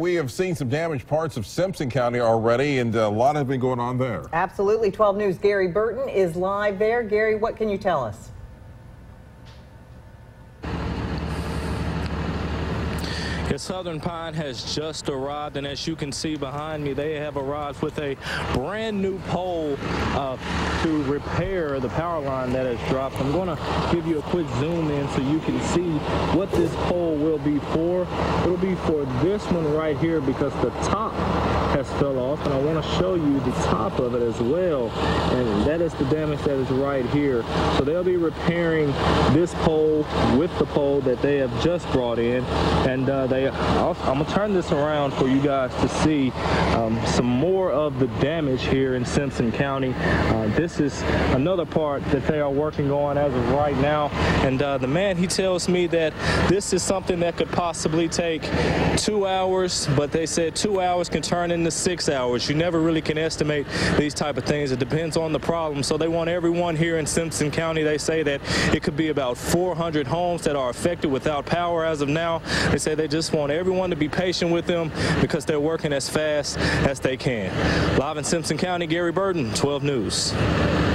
We have seen some damaged parts of Simpson County already, and a lot has been going on there. Absolutely. 12 News' Gary Burton is live there. Gary, what can you tell us? The Southern Pine has just arrived, and as you can see behind me, they have arrived with a brand new pole uh, to repair the power line that has dropped. I'm going to give you a quick zoom in so you can see what this pole will be for. It'll be for this one right here because the top has fell off, and I want to show you the top of it as well, and that is the damage that is right here. So they'll be repairing this pole with the pole that they have just brought in, and uh, they I'm gonna turn this around for you guys to see um, some more of the damage here in Simpson County. Uh, this is another part that they are working on as of right now. And uh, the man, he tells me that this is something that could possibly take two hours, but they said two hours can turn into six hours. You never really can estimate these type of things. It depends on the problem. So they want everyone here in Simpson County, they say that it could be about 400 homes that are affected without power as of now. They say they just want everyone to be patient with them because they're working as fast as they can. Live in Simpson County, Gary Burton, 12 News.